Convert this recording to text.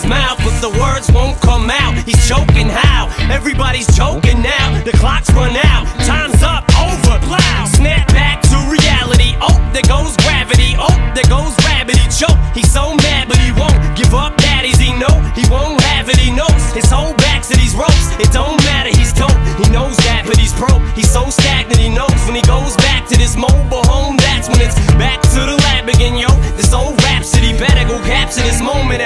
his mouth, but the words won't come out. He's choking how? Everybody's choking now. The clock's run out. Time's up. Over. plow. Snap back to reality. Oh, there goes gravity. Oh, there goes gravity. Choke. He's so mad, but he won't give up. Daddies, he know he won't have it. He knows his whole back to these ropes. It don't matter. He's dope. He knows that, but he's broke. He's so stagnant. He knows when he goes back to this mobile home. That's when it's back to the lab again, yo. This old rhapsody better go capture this moment